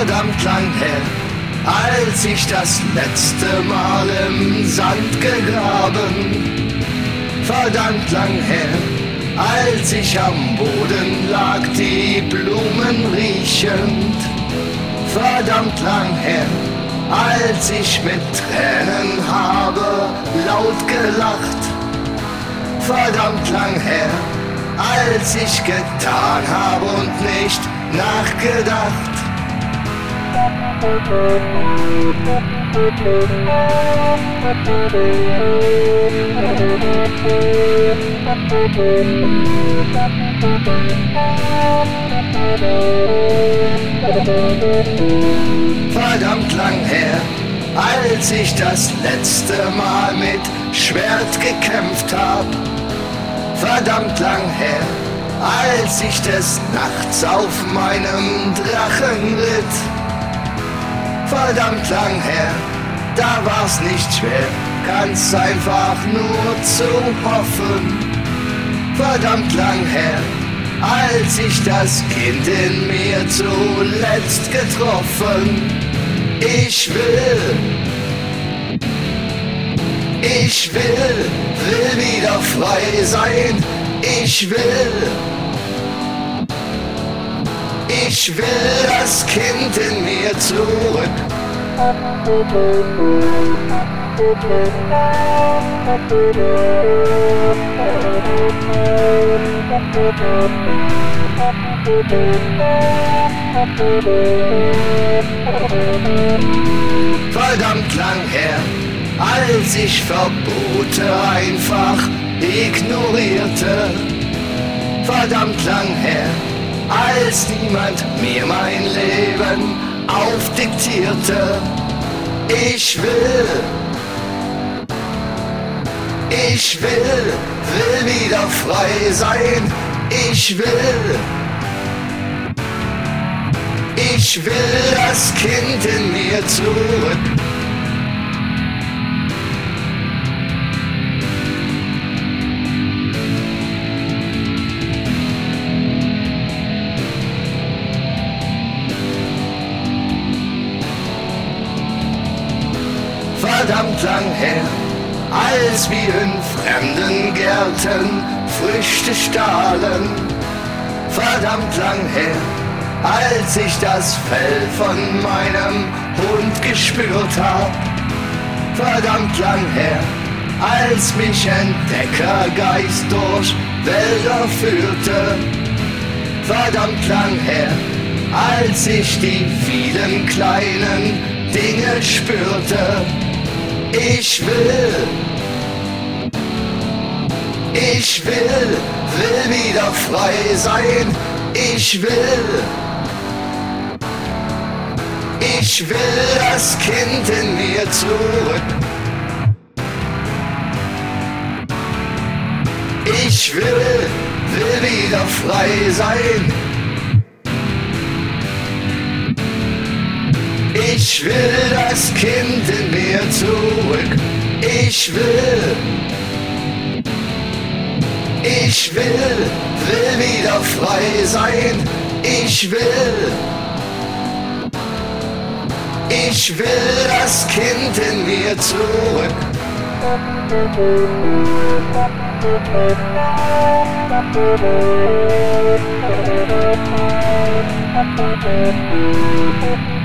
Verdammt lang her, als ich das letzte Mal im Sand gegraben. Verdammt lang her, als ich am Boden lag, die Blumen riechend. Verdammt lang her, als ich mit Tränen habe laut gelacht. Verdammt lang her, als ich getan habe und nicht nachgedacht. Verdammt lang her, als ich das letzte Mal mit Schwert gekämpft hab. Verdammt lang her, als ich des Nachts auf meinem Drachen ritt. Verdammt lang her, da war's nicht schwer, ganz einfach nur zu hoffen. Verdammt lang her, als ich das Kind in mir zuletzt getroffen. Ich will, ich will, will wieder frei sein. Ich will, ich will das Kind in mir zurück. Verdammt lang her, als ich Verbote einfach ignorierte. Verdammt lang her, als niemand mir mein Leben aufdiktierte. Ich will, ich will, will wieder frei sein. Ich will, ich will das Kind in mir zurück. Verdammt lang her, als wir in fremden Gärten Früchte stahlen. Verdammt lang her, als ich das Fell von meinem Hund gespürt hab. Verdammt lang her, als mich Entdeckergeist durch Wälder führte. Verdammt lang her, als ich die vielen kleinen Dinge spürte. Ich will, ich will, will wieder frei sein. Ich will, ich will das Kind in mir zurück. Ich will, will wieder frei sein. Ich will das Kind in mir zurück. Ich will. Ich will, will wieder frei sein. Ich will. Ich will das Kind in mir zurück.